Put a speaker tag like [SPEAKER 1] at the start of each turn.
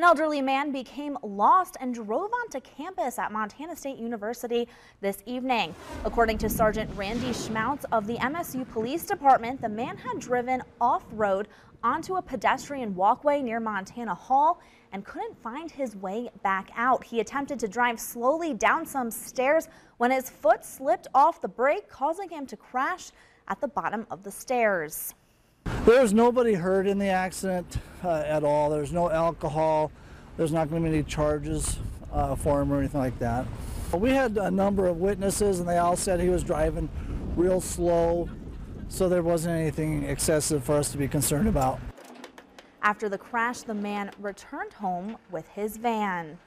[SPEAKER 1] An elderly man became lost and drove onto campus at Montana State University this evening. According to Sergeant Randy Schmautz of the MSU Police Department, the man had driven off-road onto a pedestrian walkway near Montana Hall and couldn't find his way back out. He attempted to drive slowly down some stairs when his foot slipped off the brake, causing him to crash at the bottom of the stairs.
[SPEAKER 2] There's nobody hurt in the accident uh, at all. There's no alcohol. There's not going to be any charges uh, for him or anything like that. We had a number of witnesses and they all said he was driving real slow, so there wasn't anything excessive for us to be concerned about.
[SPEAKER 1] After the crash, the man returned home with his van.